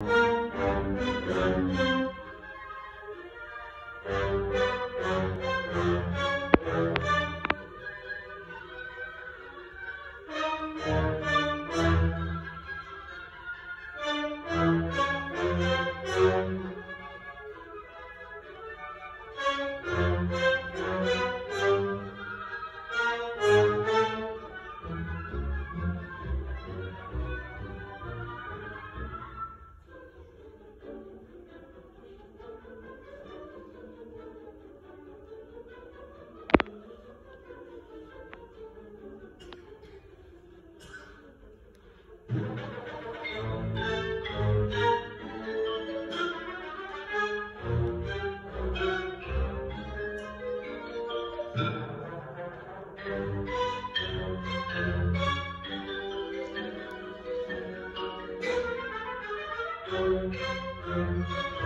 Thank you. Música